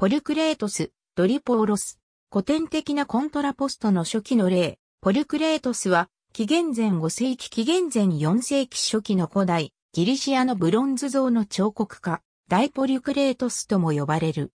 ポルクレートス、ドリポーロス。古典的なコントラポストの初期の例、ポルクレートスは、紀元前5世紀紀元前4世紀初期の古代、ギリシアのブロンズ像の彫刻家、ダイポリュクレートスとも呼ばれる。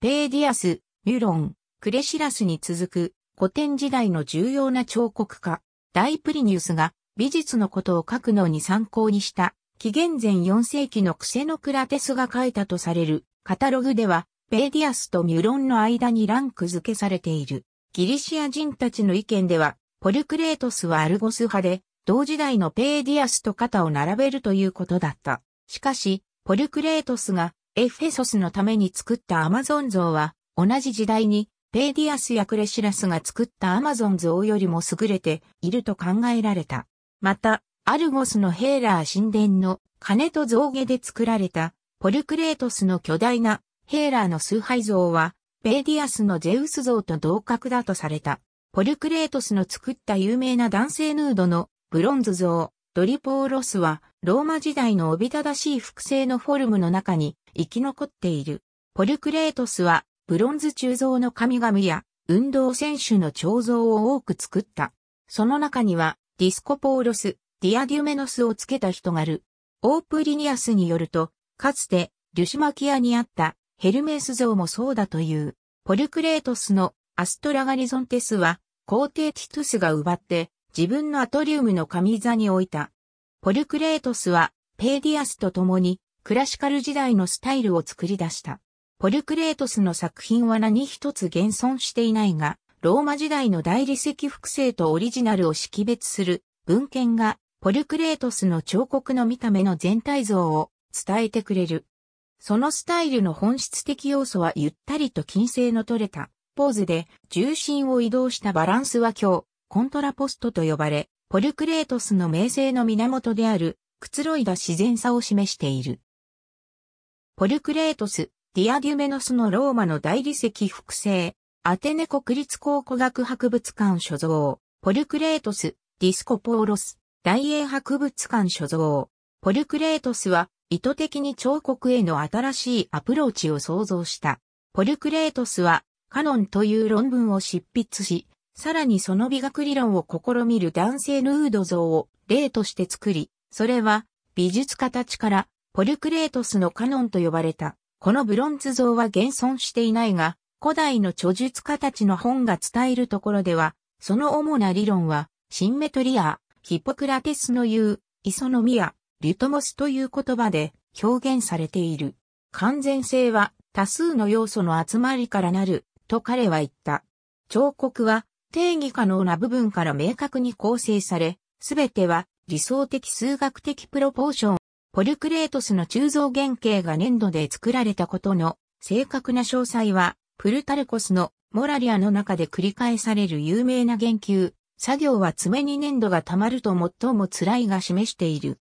ペーディアス、ミュロン、クレシラスに続く古典時代の重要な彫刻家、ダイプリニウスが美術のことを書くのに参考にした紀元前4世紀のクセノクラテスが書いたとされるカタログではペーディアスとミュロンの間にランク付けされている。ギリシア人たちの意見ではポリュクレートスはアルゴス派で同時代のペーディアスと肩を並べるということだった。しかし、ポリュクレートスがエフェソスのために作ったアマゾン像は同じ時代にペーディアスやクレシラスが作ったアマゾン像よりも優れていると考えられた。また、アルゴスのヘーラー神殿の金と象牙で作られたポリュクレートスの巨大なヘーラーの崇拝像は、ペーディアスのゼウス像と同格だとされた。ポリュクレートスの作った有名な男性ヌードのブロンズ像、ドリュポーロスは、ローマ時代のおびただしい複製のフォルムの中に生き残っている。ポルクレートスは、ブロンズ鋳造の神々や運動選手の彫像を多く作った。その中にはディスコポーロス、ディアデュメノスをつけた人がある。大プリニウスによると、かつてリュシマキアにあったヘルメース像もそうだという。ポリュクレートスのアストラガリゾンテスは皇帝ティトゥスが奪って自分のアトリウムの神座に置いた。ポリュクレートスはペーディアスと共にクラシカル時代のスタイルを作り出した。ポルクレートスの作品は何一つ現存していないが、ローマ時代の大理石複製とオリジナルを識別する文献が、ポルクレートスの彫刻の見た目の全体像を伝えてくれる。そのスタイルの本質的要素はゆったりと均整の取れたポーズで重心を移動したバランスは強、コントラポストと呼ばれ、ポルクレートスの名声の源であるくつろいだ自然さを示している。ポリュクレートス、ディアデュメノスのローマの大理石複製、アテネ国立考古学博物館所蔵、ポリュクレートス、ディスコポーロス、大英博物館所蔵。ポリュクレートスは意図的に彫刻への新しいアプローチを創造した。ポリュクレートスはカノンという論文を執筆し、さらにその美学理論を試みる男性ヌード像を例として作り、それは美術家たちからポルクレートスのカノンと呼ばれた。このブロンズ像は現存していないが、古代の著述家たちの本が伝えるところでは、その主な理論は、シンメトリア、ヒポクラテスの言う、イソノミア、リュトモスという言葉で表現されている。完全性は多数の要素の集まりからなる、と彼は言った。彫刻は定義可能な部分から明確に構成され、すべては理想的数学的プロポーションポルクレートスの鋳造原型が粘土で作られたことの正確な詳細は、プルタルコスのモラリアの中で繰り返される有名な言及、作業は爪に粘土が溜まると最も辛いが示している。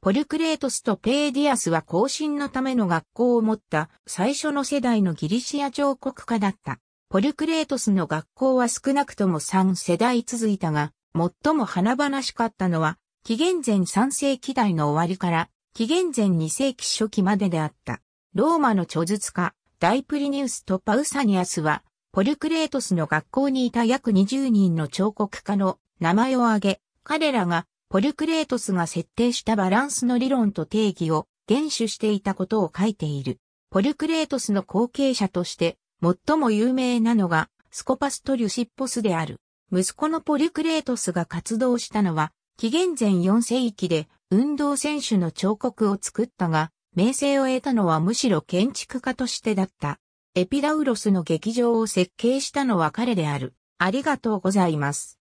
ポルクレートスとペーディアスは更新のための学校を持った最初の世代のギリシア彫刻家だった。ポルクレートスの学校は少なくとも3世代続いたが、最も華々しかったのは、紀元前3世紀代の終わりから紀元前2世紀初期までであった。ローマの著述家、ダイプリニウスとパウサニアスは、ポルクレートスの学校にいた約20人の彫刻家の名前を挙げ、彼らがポルクレートスが設定したバランスの理論と定義を厳守していたことを書いている。ポルクレートスの後継者として最も有名なのがスコパストリュシッポスである。息子のポルクレートスが活動したのは紀元前4世紀で運動選手の彫刻を作ったが、名声を得たのはむしろ建築家としてだった。エピダウロスの劇場を設計したのは彼である。ありがとうございます。